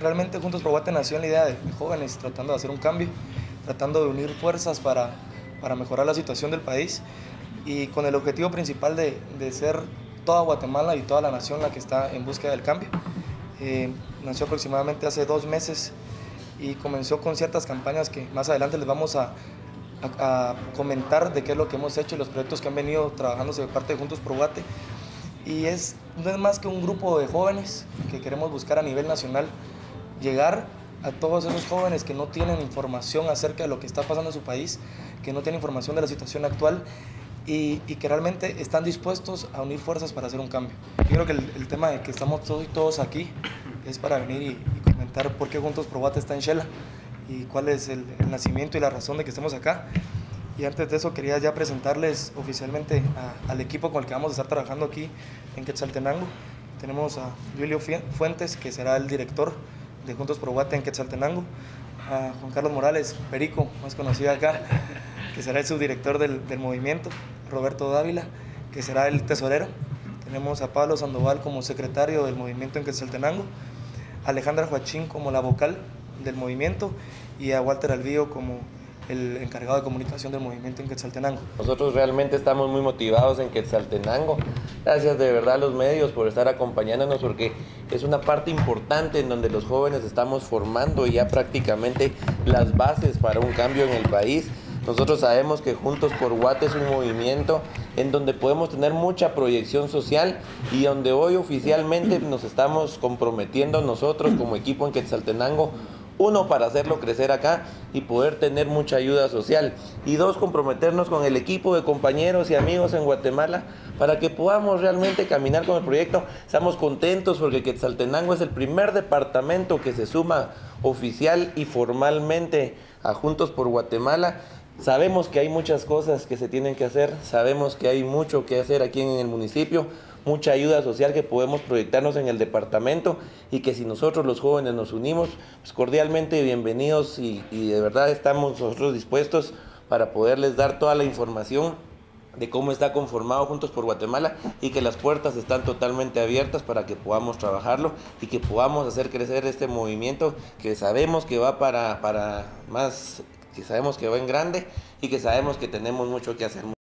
Realmente Juntos por Guate nació en la idea de jóvenes tratando de hacer un cambio, tratando de unir fuerzas para, para mejorar la situación del país y con el objetivo principal de, de ser toda Guatemala y toda la nación la que está en búsqueda del cambio. Eh, nació aproximadamente hace dos meses y comenzó con ciertas campañas que más adelante les vamos a, a, comentar de qué es lo que hemos hecho y los proyectos que han venido trabajándose de parte de Juntos por Guate. Y es, no es más que un grupo de jóvenes que queremos buscar a nivel nacional llegar a todos esos jóvenes que no tienen información acerca de lo que está pasando en su país, que no tienen información de la situación actual y, y que realmente están dispuestos a unir fuerzas para hacer un cambio. Yo creo que el, el tema de que estamos todos, todos aquí es para venir y, y comentar por qué Juntos Pro Guate está en Shela y cuál es el, el, nacimiento y la razón de que estemos acá. Y antes de eso quería ya presentarles oficialmente a, al equipo con el que vamos a estar trabajando aquí en Quetzaltenango. Tenemos a Julio Fuentes, que será el director de Juntos Pro Guate en Quetzaltenango, a Juan Carlos Morales, Perico, más conocido acá, que será el subdirector del, del movimiento, Roberto Dávila, que será el tesorero. Tenemos a Pablo Sandoval como secretario del movimiento en Quetzaltenango, Alejandra Joachín como la vocal del movimiento y a Walter Alvío como el encargado de comunicación del movimiento en Quetzaltenango. Nosotros realmente estamos muy motivados en Quetzaltenango. Gracias de verdad a los medios por estar acompañándonos porque es una parte importante en donde los jóvenes estamos formando ya prácticamente las bases para un cambio en el país. Nosotros sabemos que Juntos por Guate es un movimiento en donde podemos tener mucha proyección social y donde hoy oficialmente nos estamos comprometiendo nosotros como equipo en Quetzaltenango uno, para hacerlo crecer acá y poder tener mucha ayuda social. Y dos, comprometernos con el equipo de compañeros y amigos en Guatemala para que podamos realmente caminar con el proyecto. Estamos contentos porque Quetzaltenango es el primer departamento que se suma oficial y formalmente a Juntos por Guatemala. Sabemos que hay muchas cosas que se tienen que hacer, sabemos que hay mucho que hacer aquí en el municipio, mucha ayuda social que podemos proyectarnos en el departamento y que si nosotros los jóvenes nos unimos, pues cordialmente bienvenidos y, y de verdad estamos nosotros dispuestos para poderles dar toda la información de cómo está conformado Juntos por Guatemala y que las puertas están totalmente abiertas para que podamos trabajarlo y que podamos hacer crecer este movimiento que sabemos que va para, para más, que sabemos que va en grande y que sabemos que tenemos mucho que hacer.